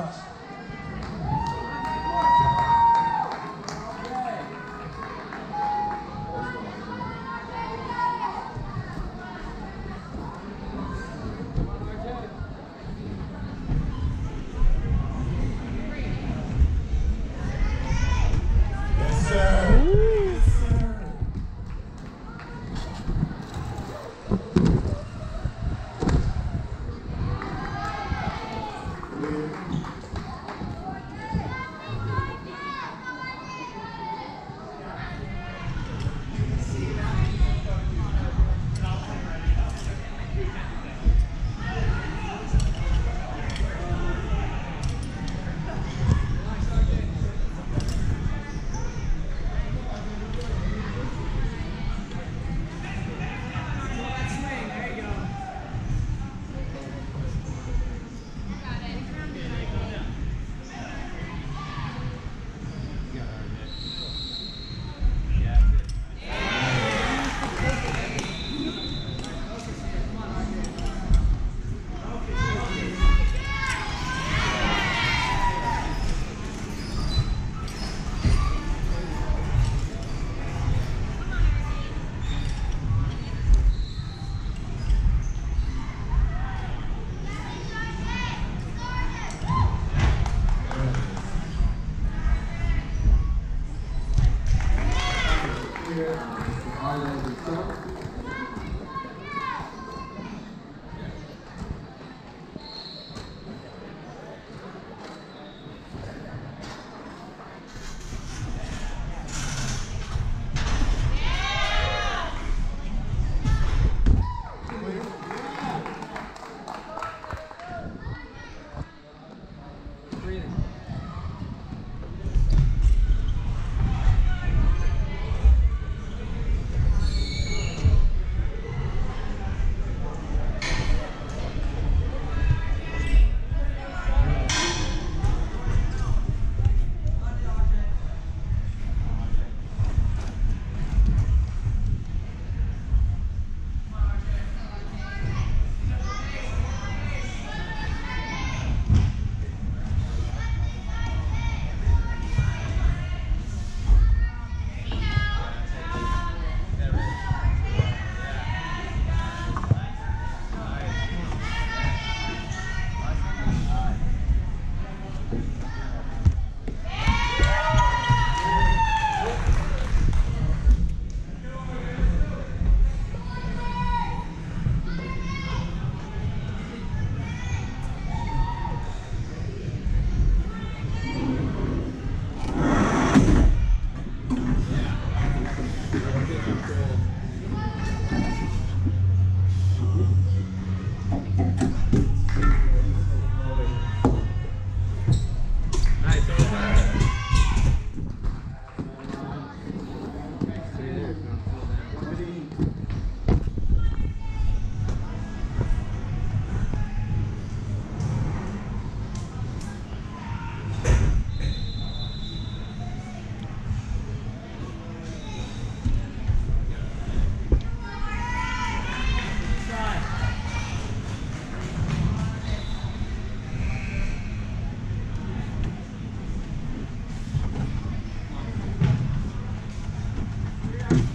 más. 네, 아이가 있죠. Here,